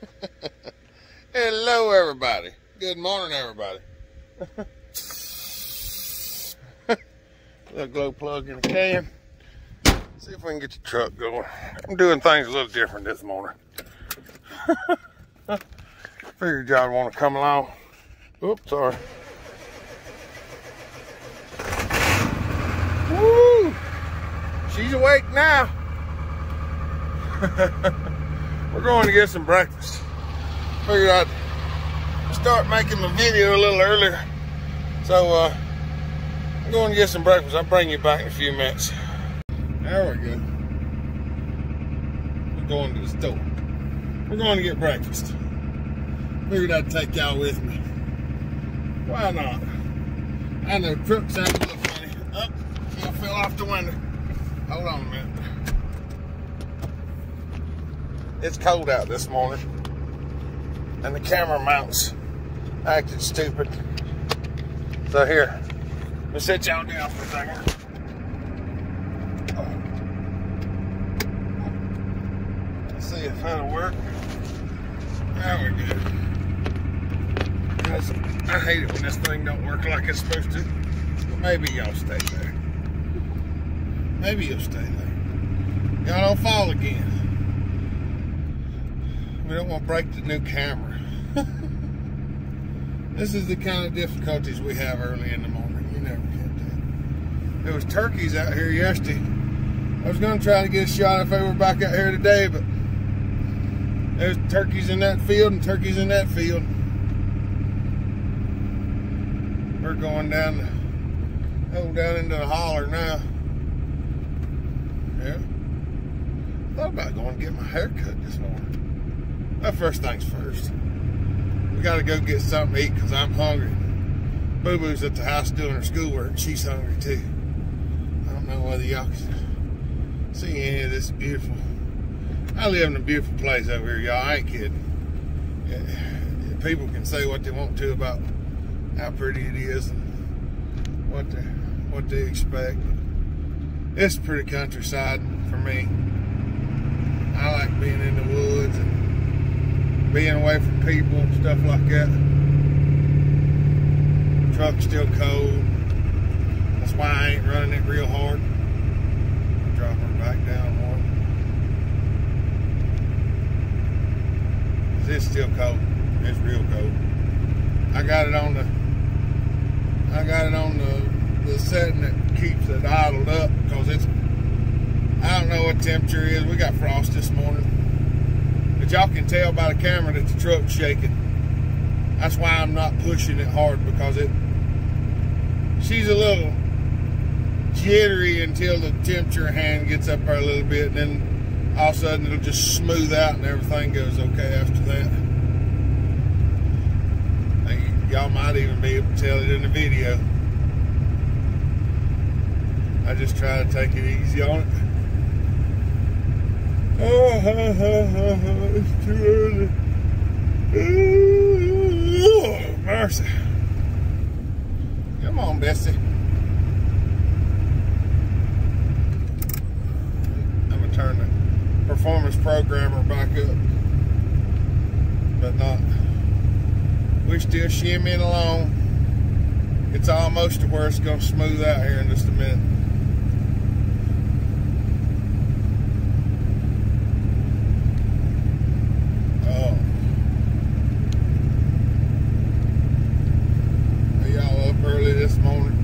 Hello, everybody. Good morning, everybody. Little glow plug in the can. See if we can get the truck going. I'm doing things a little different this morning. Figured y'all want to come along. Oops, sorry. Woo! She's awake now. We're going to get some breakfast. Figured I'd start making the video a little earlier. So, uh, I'm going to get some breakfast. I'll bring you back in a few minutes. There we go. We're going to the store. We're going to get breakfast. Figured I'd take y'all with me. Why not? I know truck sounds a little funny. Up, oh, I fell off the window. Hold on a minute. It's cold out this morning. And the camera mounts acted stupid. So here, let me sit y'all down for a second. See if that'll work. There we go. Guys, I hate it when this thing don't work like it's supposed to. But maybe y'all stay there. Maybe you'll stay there. Y'all don't fall again. We don't want to break the new camera. this is the kind of difficulties we have early in the morning. You never get that. There was turkeys out here yesterday. I was going to try to get a shot if they were back out here today, but there's turkeys in that field and turkeys in that field. We're going down the, oh, down into the holler now. Yeah. Thought about going to get my hair cut this morning. But first things first. We got to go get something to eat because I'm hungry. Boo Boo's at the house doing her schoolwork she's hungry too. I don't know whether y'all can see any of this beautiful. I live in a beautiful place over here, y'all. I ain't kidding. People can say what they want to about how pretty it is and what they what they expect. It's pretty countryside for me. I like being in the woods and being away from people and stuff like that. Truck's still cold. That's why I ain't running it real hard. Drop her back down one. It's still cold. It's real cold. I got it on the I got it on the the setting that keeps it idled up because it's I don't know what temperature is. We got frost this morning. Y'all can tell by the camera that the truck's shaking. That's why I'm not pushing it hard because it she's a little jittery until the temperature hand gets up there a little bit and then all of a sudden it'll just smooth out and everything goes okay after that. Y'all might even be able to tell it in the video. I just try to take it easy on it. Oh, it's too early. Oh, mercy. Come on, Bessie. I'm gonna turn the performance programmer back up, but not. We're still shimmying along. It's almost to where it's gonna smooth out here in just a minute. Oh. Are y'all up early this morning?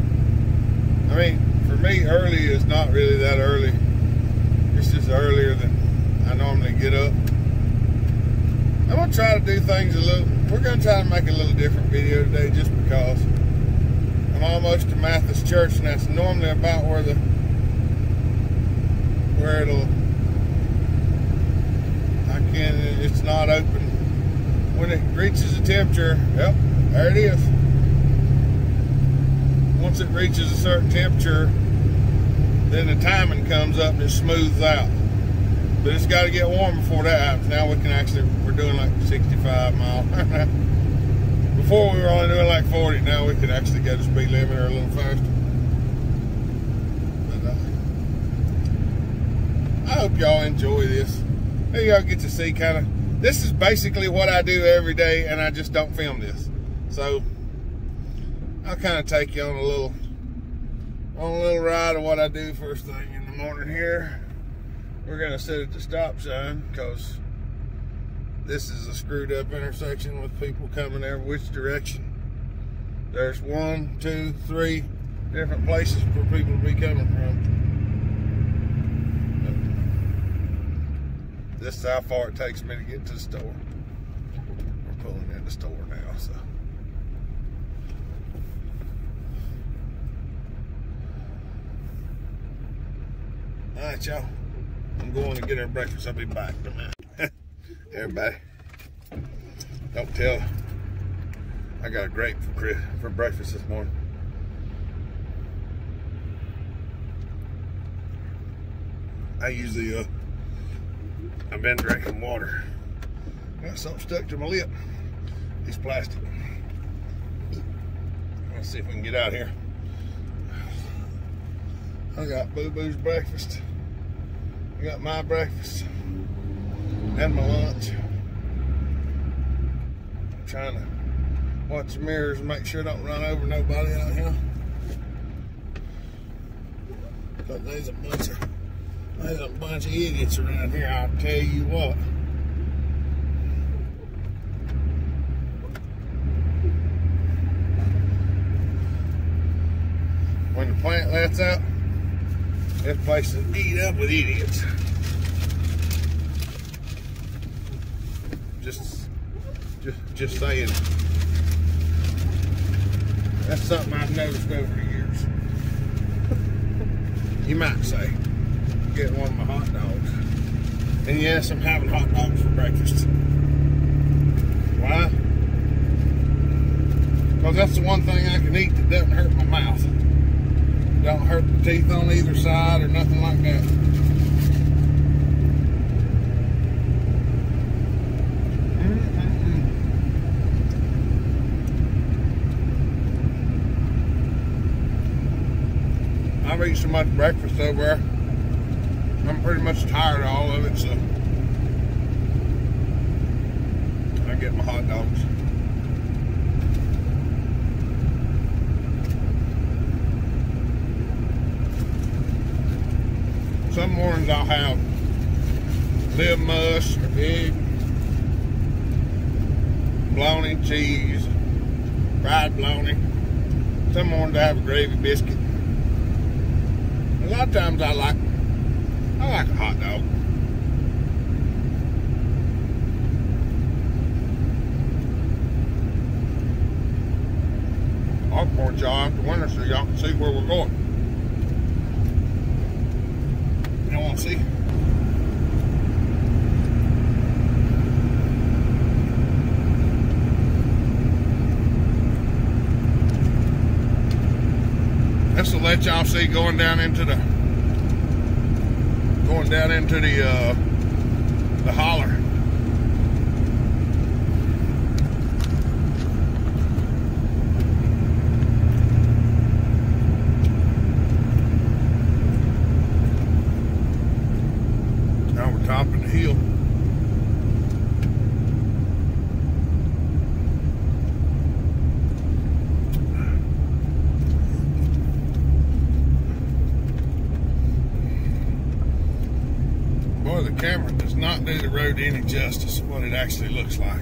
I mean, for me, early is not really that early. It's just earlier than I normally get up. I'm gonna try to do things a little, we're gonna try to make a little different video today just because I'm almost to Mathis Church and that's normally about where the, where it'll, I can't, it's not open. When it reaches a temperature, yep, there it is. Once it reaches a certain temperature, then the timing comes up and it smooths out. But it's got to get warm before that happens. Now we can actually, we're doing like 65 miles. Before we were only doing like 40. Now we can actually get a speed limiter a little faster. But, uh, I hope y'all enjoy this. Maybe y'all get to see kind of, this is basically what I do every day, and I just don't film this. So I'll kind of take you on a little on a little ride of what I do first thing in the morning here. We're gonna sit at the stop sign because this is a screwed up intersection with people coming every which direction. There's one, two, three different places for people to be coming from. This is how far it takes me to get to the store. We're pulling in the store now, so. All right, y'all. I'm going to get our breakfast. I'll be back in a minute. Everybody, don't tell. I got a grape for, for breakfast this morning. I usually, uh, I've been drinking water. Got something stuck to my lip. It's plastic. Let's see if we can get out here. I got Boo Boo's breakfast. I got my breakfast and my lunch. I'm trying to watch the mirrors and make sure I don't run over nobody out here. But there's a bunch of there's a bunch of idiots around here, I'll tell you what. When the plant lets out, this place is eat up with idiots. Just, just, just saying. That's something I've noticed over the years. You might say, getting one of my hot dogs. And yes, I'm having hot dogs for breakfast. Why? Because that's the one thing I can eat that doesn't hurt my mouth. Don't hurt the teeth on either side or nothing like that. Mm-hmm. I've eaten so much breakfast over there. I'm pretty much tired of all of it, so I get my hot dogs. Some mornings I'll have liver mush or egg, bologna, cheese, fried bologna. Some mornings I have a gravy biscuit. A lot of times I like I like a hot dog. I'll point y'all out the window so y'all can see where we're going. To see? This will let y'all see going down into the going down into the uh, the holler. Now we're topping the hill. Boy, the camera does not the road any justice what it actually looks like.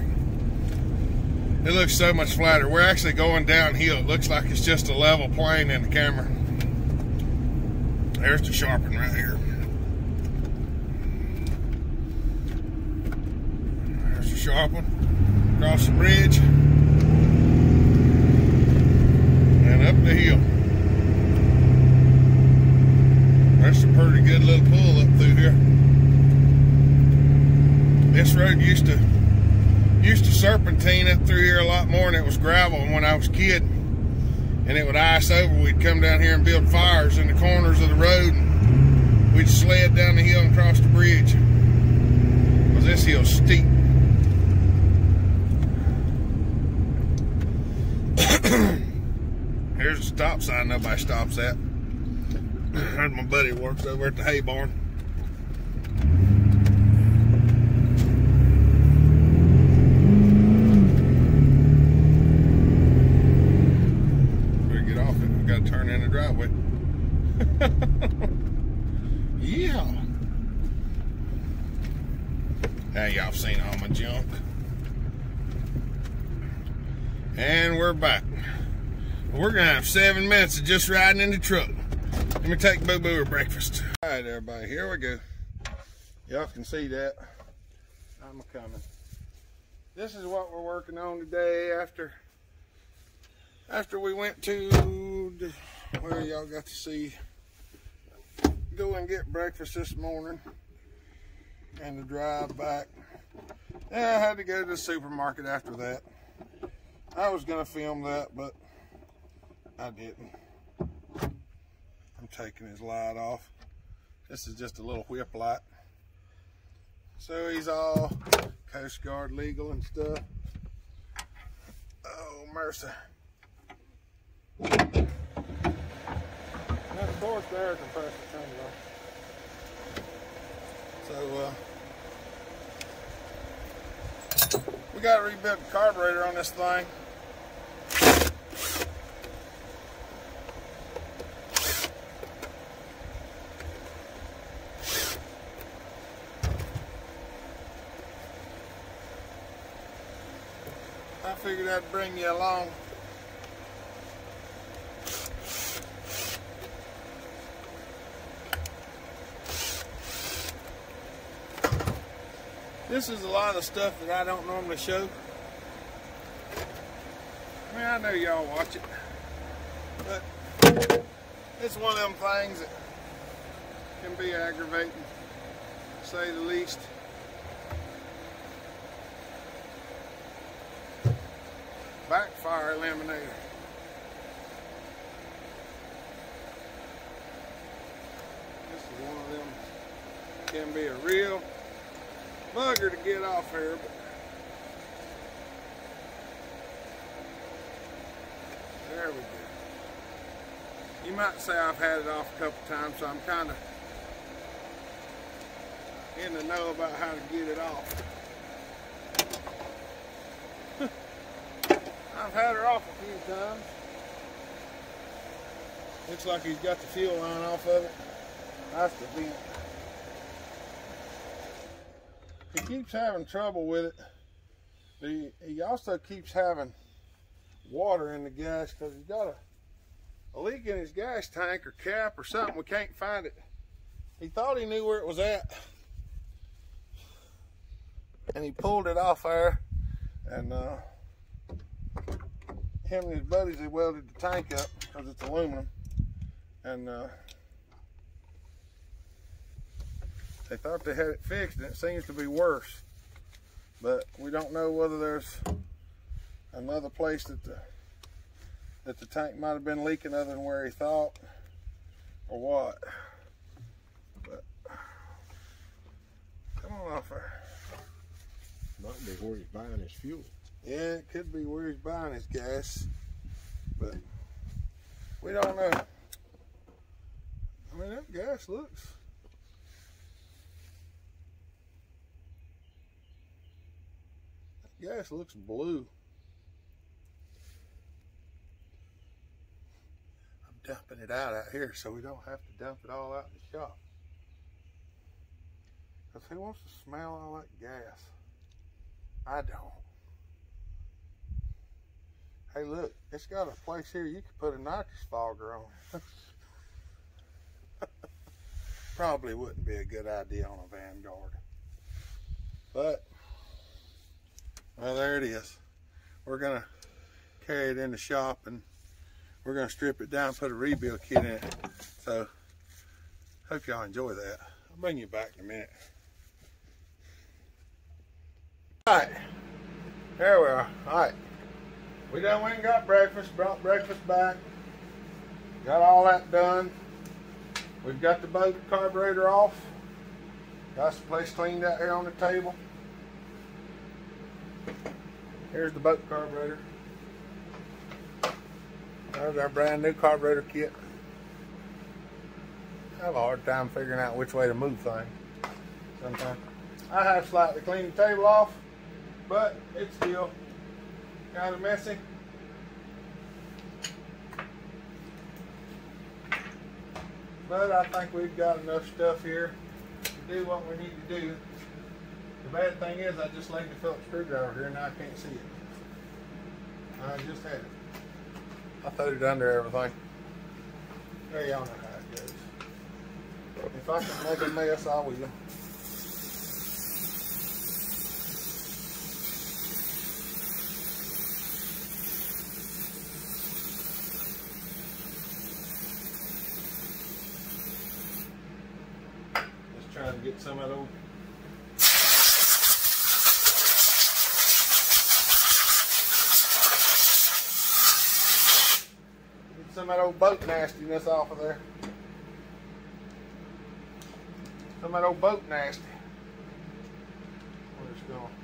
It looks so much flatter. We're actually going downhill. It looks like it's just a level plane in the camera. There's the sharpen right here. There's the sharpen. Across the bridge. And up the hill. That's a pretty good little pull up through here. This road used to used to serpentine up through here a lot more than it was gravel when I was a kid. And it would ice over. We'd come down here and build fires in the corners of the road. And we'd sled down the hill and cross the bridge. Because this hill's steep. Here's a stop sign nobody stops at. Heard my buddy works over at the hay barn. my junk. And we're back. We're gonna have seven minutes of just riding in the truck. Let me take Boo Boo her breakfast. All right, everybody, here we go. Y'all can see that. I'm coming. This is what we're working on today after after we went to where y'all got to see go and get breakfast this morning and the drive back. Yeah, I had to go to the supermarket after that. I was gonna film that, but I didn't. I'm taking his light off. This is just a little whip light. So he's all Coast Guard legal and stuff. Oh, mercy. And of course the air compressor comes off. So, uh, we got to rebuild the carburetor on this thing. I figured I'd bring you along. This is a lot of stuff that I don't normally show. I mean, I know y'all watch it, but it's one of them things that can be aggravating, to say the least. Backfire eliminator. This is one of them can be a real bugger to get off here, but there we go. You might say I've had it off a couple times, so I'm kind of in the know about how to get it off. I've had her off a few times. Looks like he's got the fuel line off of it. That's the vent. He keeps having trouble with it. He, he also keeps having water in the gas because he's got a, a leak in his gas tank or cap or something. We can't find it. He thought he knew where it was at. And he pulled it off there and uh, him and his buddies they welded the tank up because it's aluminum. And uh, they thought they had it fixed and it seems to be worse. But we don't know whether there's another place that the that the tank might have been leaking other than where he thought or what. But come on off might be where he's buying his fuel yeah, it could be where he's buying his gas, but we don't know. I mean, that gas looks. That gas looks blue. I'm dumping it out out here so we don't have to dump it all out in the shop. Because who wants to smell all that gas? I don't. Hey, look, it's got a place here you could put a nitrous fogger on. Probably wouldn't be a good idea on a Vanguard. But, well, there it is. We're going to carry it in the shop and we're going to strip it down put a rebuild kit in it. So, hope y'all enjoy that. I'll bring you back in a minute. All right, there we are. All right. We done went and got breakfast, brought breakfast back. Got all that done. We've got the boat carburetor off. Got the place cleaned out here on the table. Here's the boat carburetor. There's our brand new carburetor kit. I have a hard time figuring out which way to move things sometimes. I have slightly cleaned the table off, but it's still kind of messy. But I think we've got enough stuff here to do what we need to do. The bad thing is, I just laid the Phillips screwdriver here and I can't see it. I just had it. I threw it under everything. There y'all know how it goes. If I can make a mess, I will. Trying to get some of those Get some of that old boat nastiness off of there. Some of that old boat nasty. Where's it going?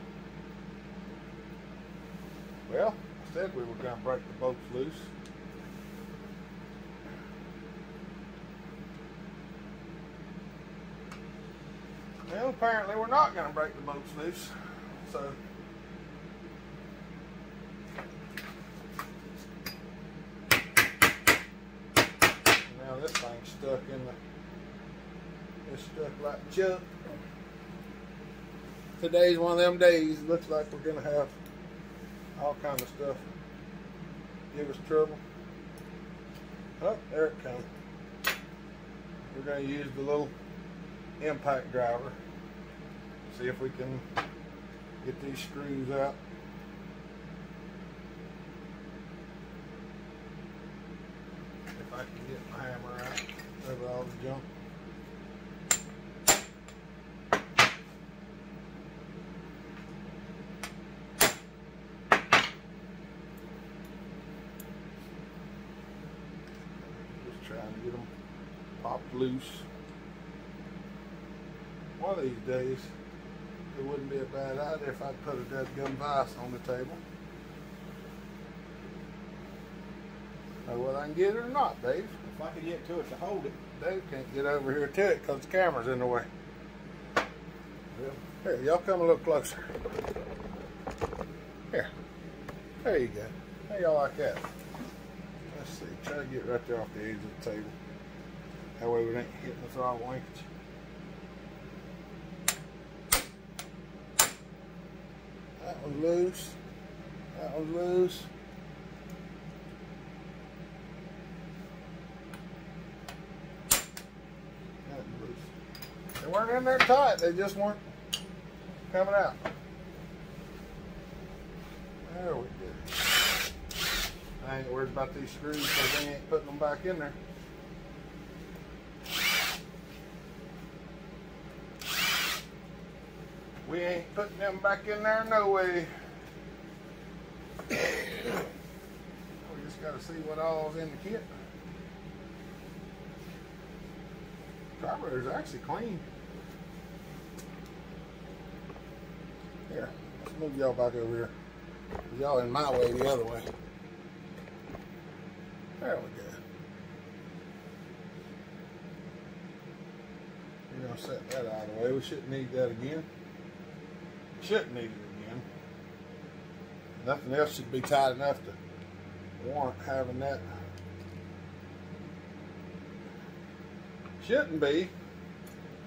Well, I said we were going to break the boats loose. Well, apparently we're not going to break the boats loose. So Now this thing's stuck in the, it's stuck like Chuck. Today's one of them days. Looks like we're gonna have all kind of stuff give us trouble. Oh, there it comes. We're gonna use the little impact driver. See if we can get these screws out. if I can get my hammer out over all the junk. Just trying to get them popped loose. One of these days, it wouldn't be a bad idea if I put a dead gum vise on the table. Know whether I can get it or not, Dave. If I can get to it to hold it. Dave can't get over here to it because the camera's in the way. Here, y'all come a little closer. Here. There you go. How y'all like that? Let's see. Try to get right there off the edge of the table. That way we ain't hitting the throttle linkage. Was loose. That was loose. That was loose. They weren't in there tight. They just weren't coming out. There we go. I ain't worried about these screws because they ain't putting them back in there. We ain't putting them back in there no way. we just gotta see what all's in the kit. Carburetor's actually clean. Here, let's move y'all back over here. Y'all in my way the other way. There we go. We're gonna set that out of the way. We shouldn't need that again. Shouldn't need it again. Nothing else should be tight enough to warrant having that. Shouldn't be,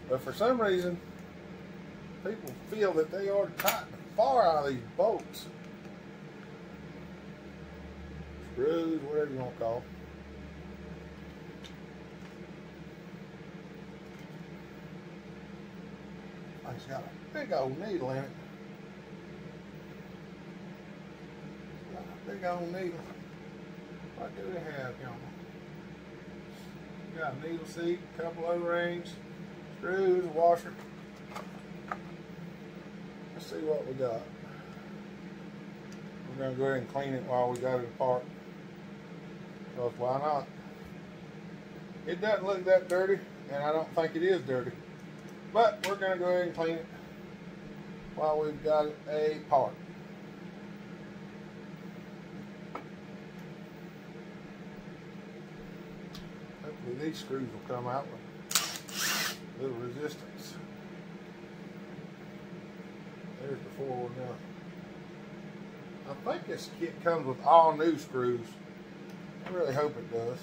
but for some reason, people feel that they to tighten far out of these bolts. Screws, whatever you want to call. It's got a big old needle in it. Got a big old needle. What do they have, y'all? Got a needle seat, a couple O-rings, screws, washer. Let's see what we got. We're gonna go ahead and clean it while we got it apart. Because why not? It doesn't look that dirty, and I don't think it is dirty. But we're gonna go ahead and clean it while we've got it apart. These screws will come out with little resistance. There's the forward now. I think this kit comes with all new screws. I really hope it does.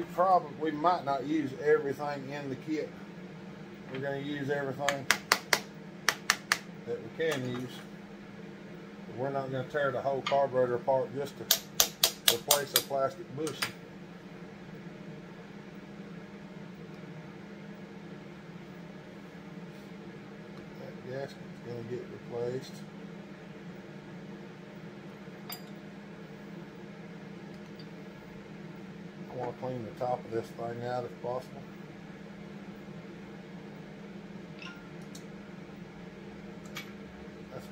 we probably we might not use everything in the kit. We're going to use everything that we can use. We're not going to tear the whole carburetor apart just to replace a plastic bushing. That gasket's going to get replaced. I want to clean the top of this thing out if possible.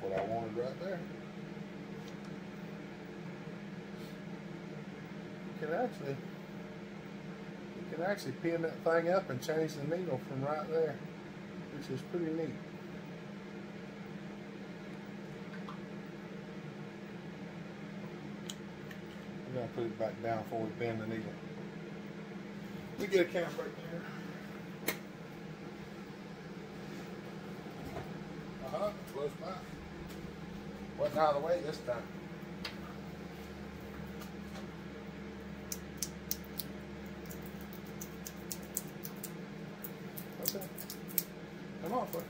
What I wanted right there. You can actually you can actually pin that thing up and change the needle from right there, which is pretty neat. I'm gonna put it back down before we bend the needle. We get a camp right there. Uh huh, close by. Wasn't out of the way this time. Okay. Come on, foot.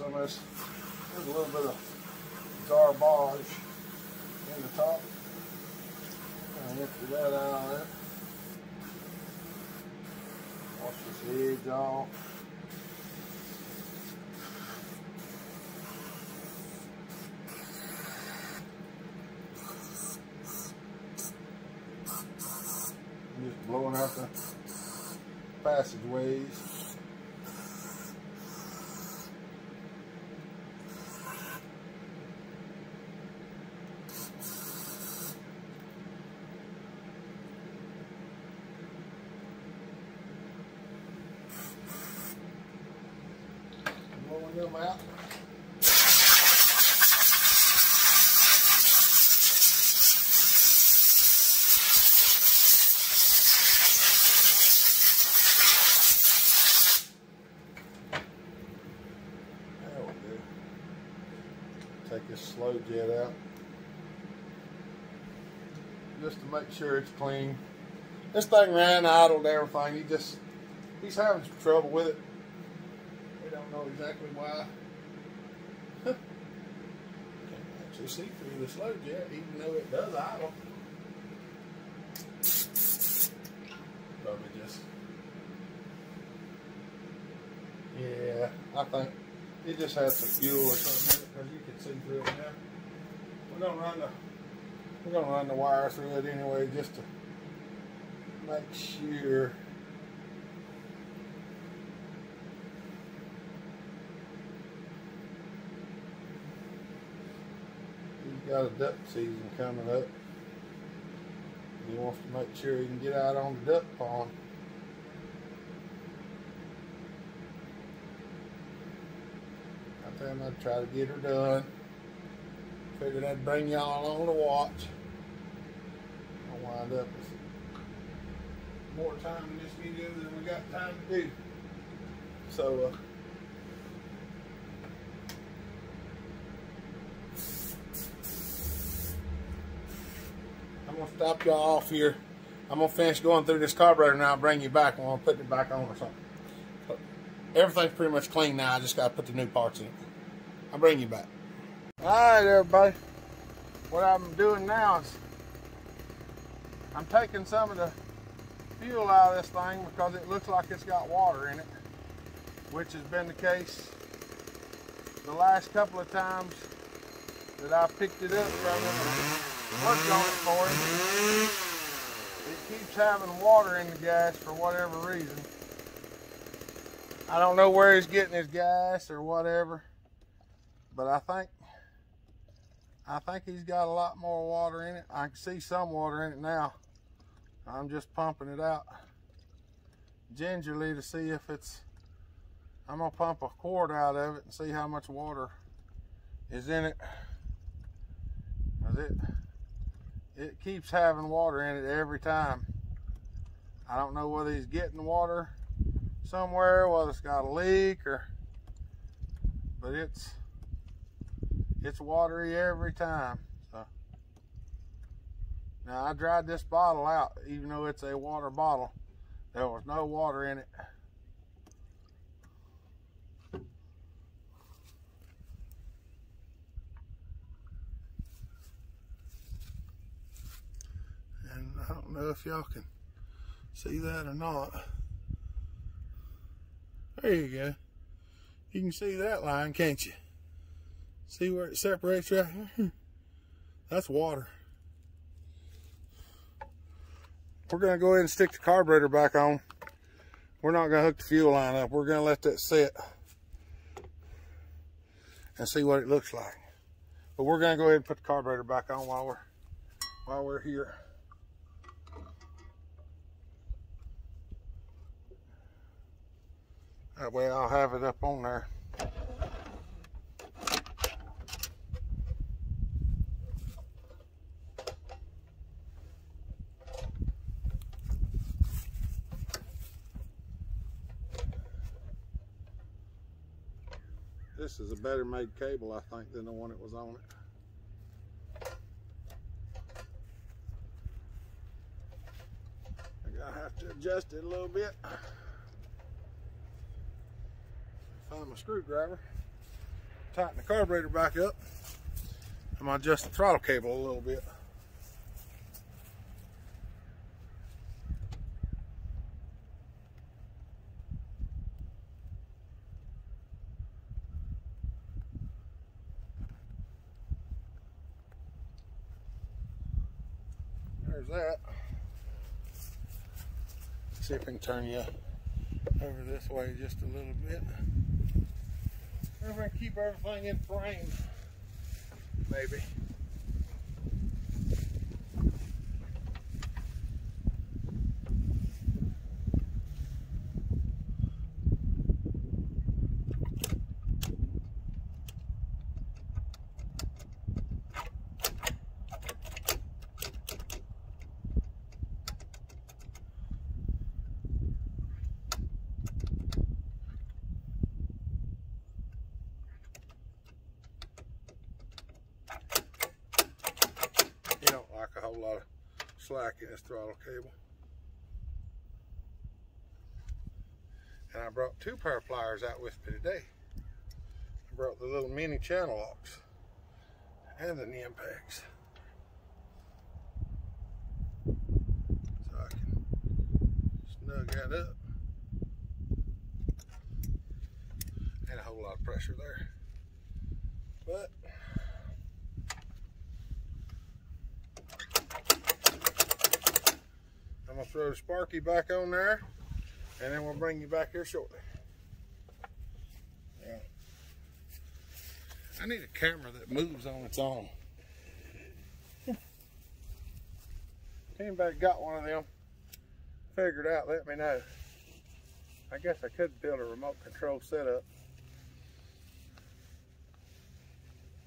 of this. There's a little bit of garbage in the top. I empty that out of there. Wash this edge off. I'm just blowing out the passageways. Blowing them out. That will do. Take this slow jet out. Just to make sure it's clean. This thing ran idle and everything. He just, he's having some trouble with it. We don't know exactly why. Can't actually see through the slow jet, even though it does idle. Probably just. Yeah, I think it just has some fuel or something because you can see through it now. We're gonna run the we're gonna run the wire through it anyway just to make sure. He's got a duck season coming up. He wants to make sure he can get out on the duck pond. I told him I'd try to get her done. Figured I'd bring y'all along to watch. I'll wind up with more time in this video than we got time to do. So, uh, I'm gonna stop y'all off here. I'm gonna finish going through this carburetor now. I'll bring you back and I'll put it back on or something. But everything's pretty much clean now. I just gotta put the new parts in. I'll bring you back. All right, everybody. What I'm doing now is I'm taking some of the fuel out of this thing because it looks like it's got water in it, which has been the case the last couple of times that I picked it up from him worked on it for him. It keeps having water in the gas for whatever reason. I don't know where he's getting his gas or whatever, but I think I think he's got a lot more water in it. I can see some water in it now. I'm just pumping it out gingerly to see if it's I'm gonna pump a quart out of it and see how much water is in it. 'Cause it it keeps having water in it every time. I don't know whether he's getting water somewhere, whether it's got a leak or but it's It's watery every time. So now I dried this bottle out, even though it's a water bottle. There was no water in it. And I don't know if y'all can see that or not. There you go. You can see that line, can't you? See where it separates right here? That's water. We're gonna go ahead and stick the carburetor back on. We're not gonna hook the fuel line up. We're gonna let that sit and see what it looks like. But we're gonna go ahead and put the carburetor back on while we're while we're here. That way I'll have it up on there. This is a better made cable, I think, than the one that was on it. Gonna have to adjust it a little bit. Find my screwdriver, tighten the carburetor back up. Gonna adjust the throttle cable a little bit. There's that. See if I can turn you over this way just a little bit. I can keep everything in frame, maybe. You don't like a whole lot of slack in this throttle cable. And I brought two pair of pliers out with me today. I brought the little mini channel locks and the Knipex. So I can snug that up. And a whole lot of pressure there. But Throw Sparky back on there, and then we'll bring you back here shortly. Yeah. I need a camera that moves on its own. Anybody got one of them figured out, let me know. I guess I could build a remote control setup.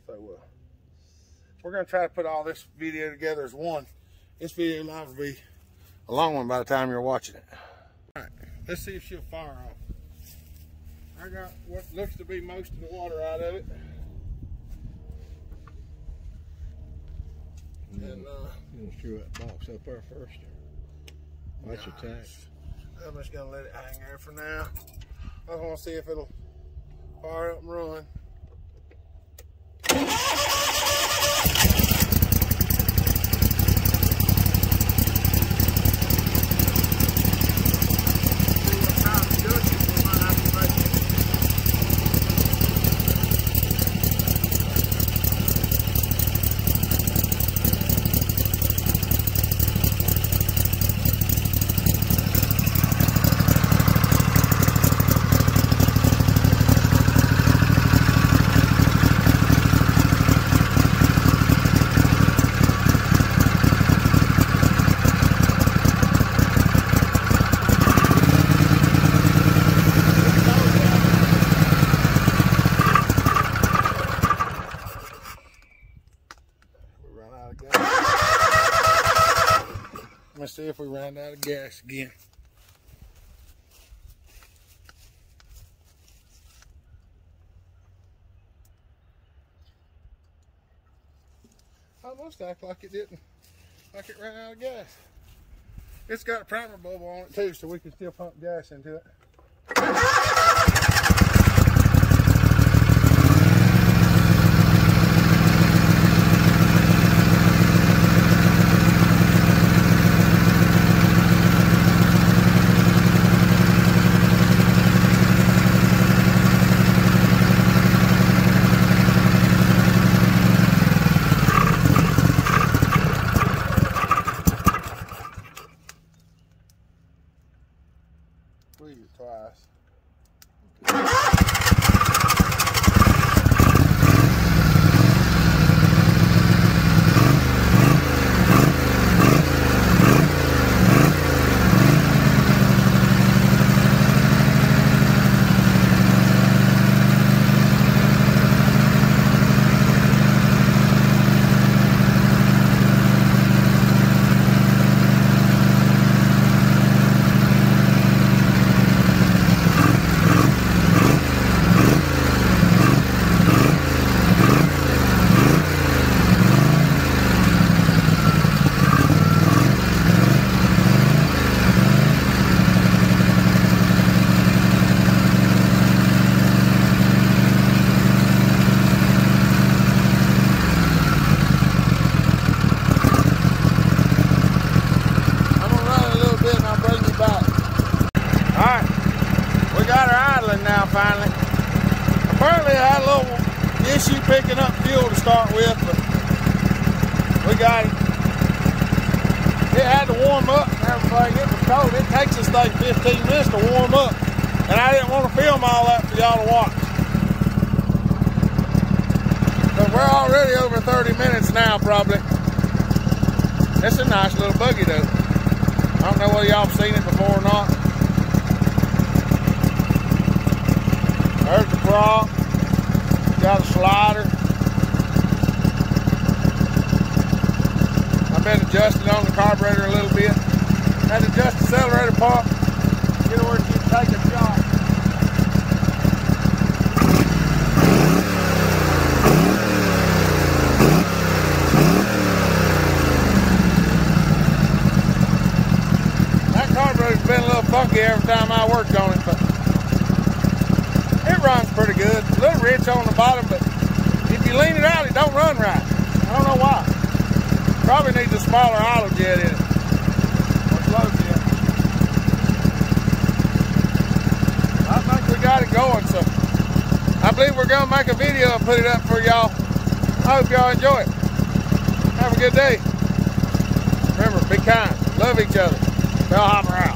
So uh, we're gonna try to put all this video together as one. This video live will be a long one by the time you're watching it. All right, let's see if she'll fire off. I got what looks to be most of the water out of it. And uh, You gonna screw that box up there first? Watch your tank. I'm just gonna let it hang there for now. I want to see if it'll fire up and run. See what time it does it, we might have to make it. We run out of gas. Let me see if we ran out of gas again. Almost act like it didn't, like it ran out of gas. It's got a primer bubble on it too, so we can still pump gas into it. Squeeze it twice. I'm gonna run a little bit and I'll bring you back. Alright, we got her idling now finally. Apparently I had a little issue picking up fuel to start with, but we got it. It had to warm up and everything. It was cold. It takes this thing 15 minutes to warm up. And I didn't want to film all that for y'all to watch. But we're already over 30 minutes now, probably. It's a nice little buggy, though. I don't know whether y'all have seen it before or not. There's the prop. Got a slider. I've been adjusting on the carburetor a little bit. Had to adjust the accelerator pump. Get where it can take a shot. That carburetor's been a little funky every time I worked on it, but it runs pretty good. A little rich on the bottom, but if you lean it out, it don't run right. I don't know why. Probably needs a smaller auto jet in it. Or slow jet. I think we got it going, so I believe we're gonna make a video and put it up for y'all. I hope y'all enjoy it. Have a good day. Remember, be kind. Love each other. Bellhopper out.